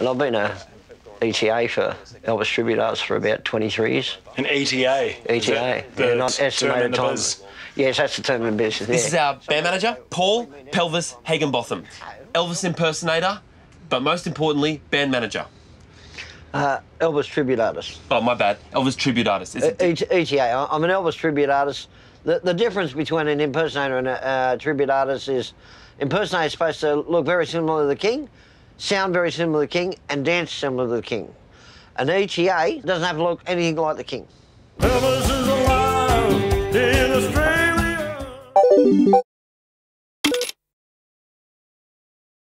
And I've been a ETA for Elvis Tribute Arts for about 23 years. An ETA. ETA, yeah, not term in estimated the time. Yes, that's the term in business. This is our band manager, Paul Pelvis Hagenbotham. Elvis impersonator, but most importantly, band manager. Uh, Elvis Tribute Artist. Oh, my bad. Elvis tribute artist. Is it? ETA. I- I'm an Elvis tribute artist. The, the difference between an impersonator and a uh, tribute artist is impersonator is supposed to look very similar to the king, sound very similar to the king, and dance similar to the king. An ETA doesn't have to look anything like the king.